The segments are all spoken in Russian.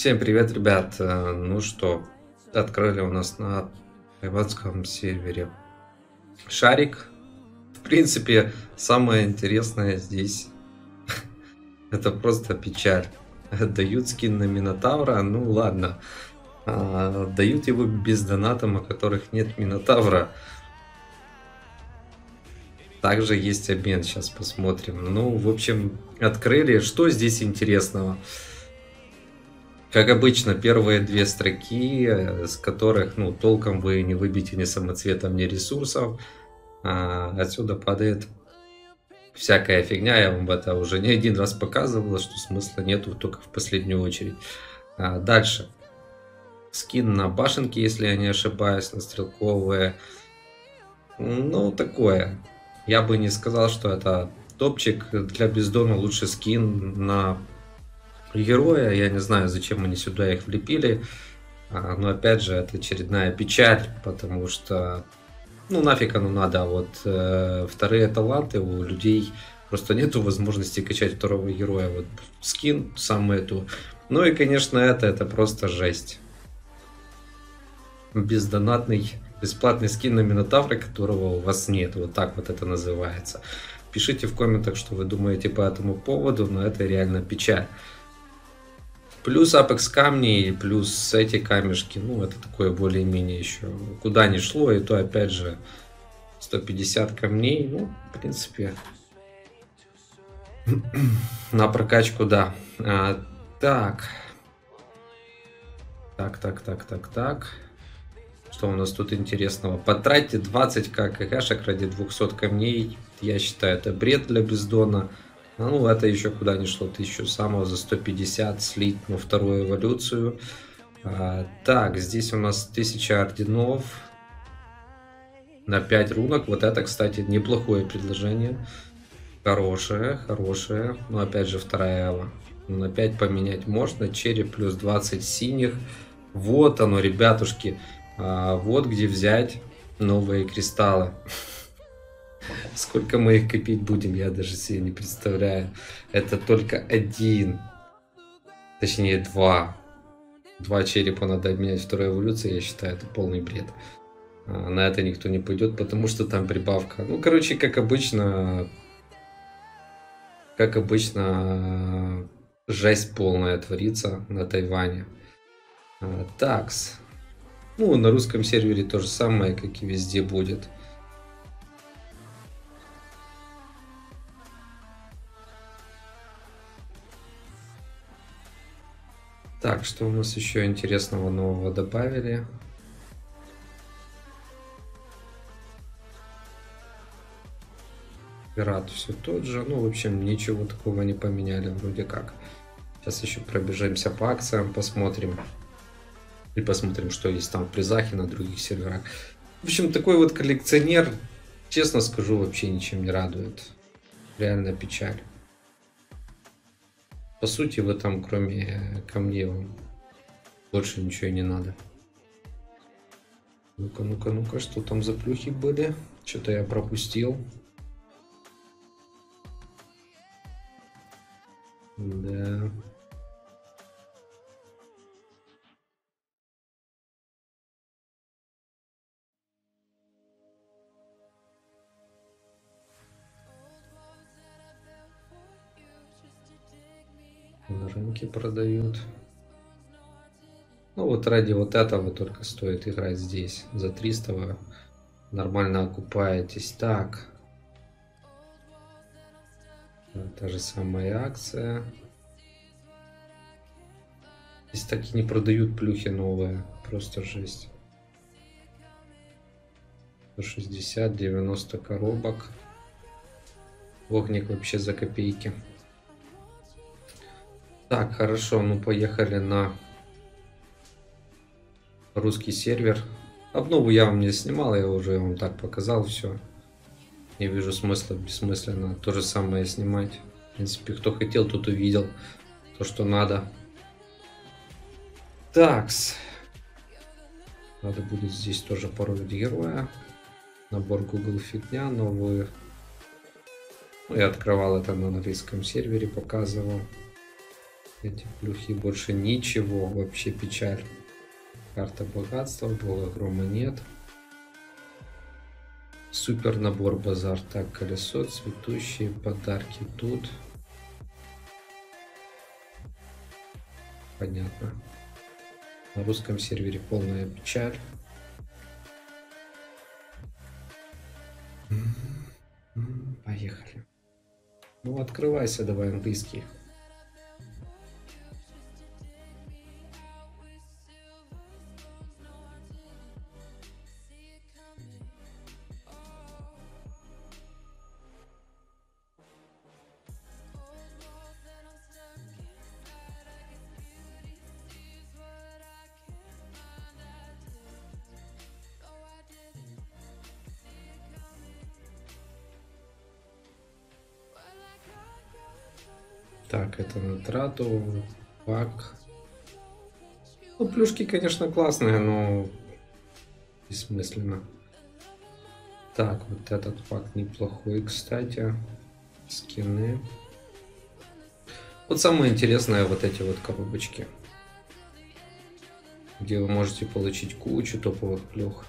Всем привет, ребят. Э, Ну что, открыли у нас на тайванском сервере шарик. В принципе, самое интересное здесь это просто печаль. Дают скин на Минотавра, ну ладно. А, Дают его без донатом, у которых нет Минотавра. Также есть обмен, сейчас посмотрим. Ну, в общем, открыли. Что здесь интересного? Как обычно, первые две строки, э, с которых, ну, толком вы не выбьете ни самоцветом, ни ресурсов. А, отсюда падает всякая фигня, я вам это уже не один раз показывал, что смысла нету только в последнюю очередь. А, дальше. Скин на башенки, если я не ошибаюсь, на стрелковые. Ну, такое. Я бы не сказал, что это топчик. Для бездона лучше скин на героя. Я не знаю, зачем они сюда их влепили. А, Но опять же, это очередная печаль, потому что ну нафиг оно надо. А вот э, вторые таланты у людей просто нету возможности качать второго героя. Вот скин сам эту. Ну и, конечно, это, это просто жесть. Бездонатный, бесплатный скин на Минотавра, которого у вас нет. Вот так вот это называется. Пишите в комментах, что вы думаете по этому поводу, но это реально печаль. Плюс Apex камни, плюс эти камешки, ну, это такое более-менее еще куда ни шло, и то, опять же, 150 камней, ну, в принципе, на прокачку, да. А, так. Так, так, так, так, так. Что у нас тут интересного? Потратьте 20 ккшек ради 200 камней. Я считаю, это бред для бездона. Ну, это еще куда ни шло. Тысячу самого за 150 слить на вторую эволюцию. А, так, здесь у нас 1000 орденов на 5 рунок. Вот это, кстати, неплохое предложение. Хорошее, хорошее. Но опять же вторая эва. На 5 поменять можно. Череп плюс 20 синих. Вот оно, ребятушки. А, вот где взять новые кристаллы. Сколько мы их копить будем, я даже себе не представляю. Это только один. Точнее, два. Два черепа надо обменять второй эволюции, я считаю, это полный бред. А, на это никто не пойдет, потому что там прибавка. Ну, короче, как обычно, как обычно, жесть полная творится на Тайване. А, такс. Ну, на русском сервере то же самое, как и везде будет. Так, что у нас еще интересного нового добавили? Пират все тот же. Ну, в общем, ничего такого не поменяли вроде как. Сейчас еще пробежимся по акциям, посмотрим. И посмотрим, что есть там в призах и на других серверах. В общем, такой вот коллекционер, честно скажу, вообще ничем не радует. Реально печаль. По сути, в этом, кроме камней, вам больше ничего не надо. Ну-ка, ну-ка, ну-ка, что там за плюхи были? Что-то я пропустил. Да. На рынке продают. Ну вот ради вот этого только стоит играть здесь. За 300 вы нормально окупаетесь. Так. Та же самая акция. Здесь так и не продают плюхи новые. Просто жесть. 160, 90 коробок. Огник вообще за копейки. Так, хорошо, ну поехали на русский сервер. Обнову я вам не снимал, я уже вам так показал все. Не вижу смысла, бессмысленно то же самое снимать. В принципе, кто хотел, тот увидел то, что надо. Такс. Надо будет здесь тоже пароль героя. Набор Google фигня, новую. Ну, я открывал это на английском сервере, показывал. Эти плюхи больше ничего, вообще печаль. Карта богатства, бога грома нет. Супер набор базар. Так, колесо, цветущие, подарки тут. Понятно. На русском сервере полная печаль. Поехали. Ну, открывайся давай английский. Так, это на трату, пак. Ну, плюшки, конечно, классные, но бессмысленно. Так, вот этот пак неплохой, кстати. Скины. Вот самое интересное вот эти вот коробочки. Где вы можете получить кучу топовых плюх.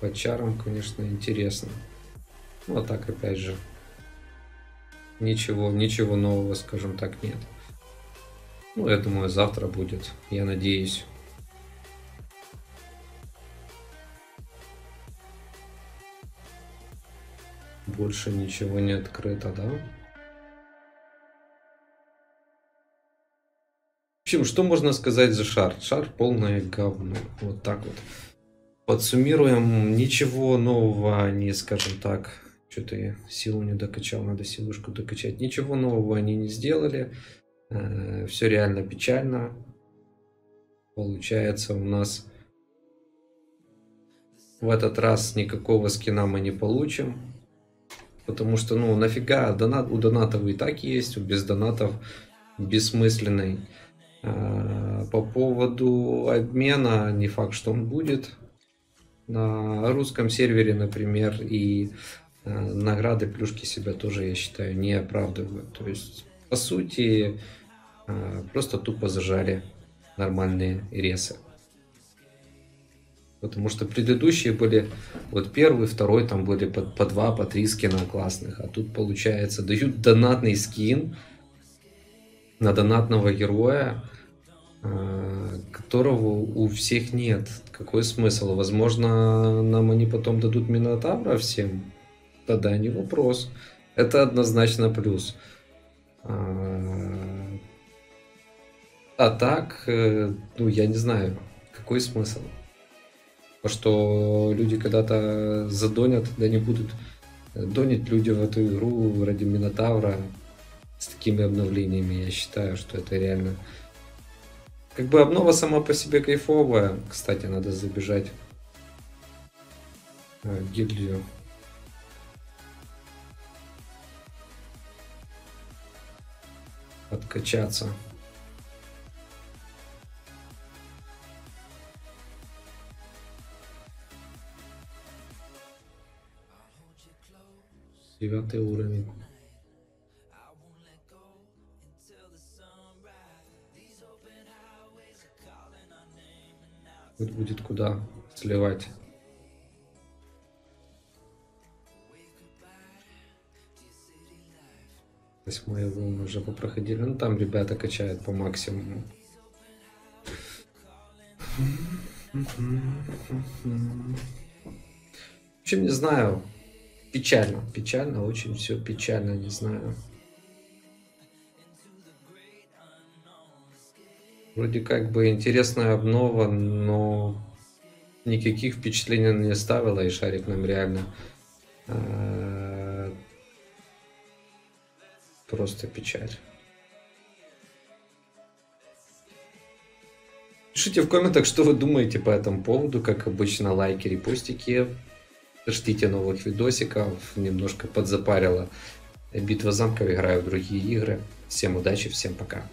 По чарам, конечно, интересно. Ну, а так, опять же, ничего, ничего нового, скажем так, нет. Ну, я думаю, завтра будет, я надеюсь. Больше ничего не открыто, да? В общем, что можно сказать за шар? Шар полное говно. Вот так вот. Подсуммируем, ничего нового они, скажем так, что-то я силу не докачал, надо силушку докачать. Ничего нового они не сделали. Э, Все реально печально. Получается у нас в этот раз никакого скина мы не получим. Потому что, ну, нафига, донат, у донатов и так есть, у без донатов бессмысленный. Э, по поводу обмена, не факт, что он будет на русском сервере, например, и э, награды плюшки себя тоже, я считаю, не оправдывают. То есть, по сути, э, просто тупо зажали нормальные ресы. Потому что предыдущие были, вот первый, второй, там были по, по два, по три скина классных. А тут, получается, дают донатный скин на донатного героя, которого у всех нет. Какой смысл? Возможно, нам они потом дадут Минотавра всем? Тогда не вопрос. Это однозначно плюс. А, а так, э, ну, я не знаю, какой смысл? Потому что люди когда-то задонят, да не будут донить люди в эту игру ради Минотавра с такими обновлениями. Я считаю, что это реально как бы обнова сама по себе кайфовая. Кстати, надо забежать в гильдию. Откачаться. Девятый уровень. Тут будет куда сливать. Восьмой волны уже попроходили. Ну там ребята качают по максимуму. В общем, не знаю. Печально. Печально, очень все печально, не знаю. Вроде как бы интересная обнова, но никаких впечатлений не ставила, и шарик нам реально э, просто печаль. Пишите в комментах, что вы думаете по этому поводу. Как обычно, лайки, репостики. Ждите новых видосиков. Немножко подзапарила битва замков. Играю в другие игры. Всем удачи, всем пока.